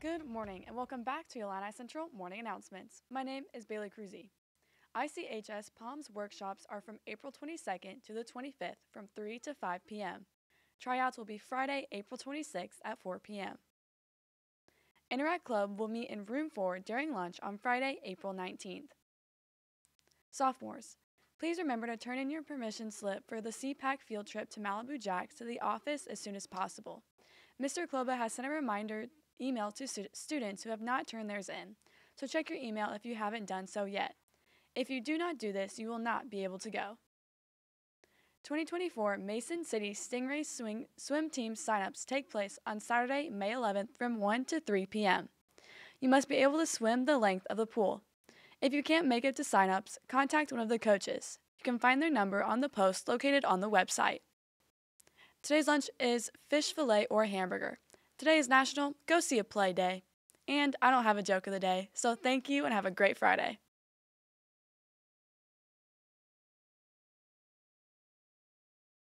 Good morning and welcome back to Illini Central Morning Announcements. My name is Bailey Cruzy. ICHS Poms workshops are from April 22nd to the 25th from 3 to 5 p.m. Tryouts will be Friday, April 26th at 4 p.m. Interact Club will meet in room 4 during lunch on Friday, April 19th. Sophomores, please remember to turn in your permission slip for the CPAC field trip to Malibu Jacks to the office as soon as possible. Mr. Kloba has sent a reminder email to stu- students who have not turned theirs in, so check your email if you haven't done so yet. If you do not do this, you will not be able to go. 2024 Mason City Stingray Swing, Swim Team signups take place on Saturday, May 11th from 1 to 3 p.m. You must be able to swim the length of the pool. If you can't make it to signups, contact one of the coaches. You can find their number on the post located on the website. Today's lunch is fish fillet or hamburger. Today is National Go See a Play Day. And I don't have a joke of the day, so thank you and have a great Friday.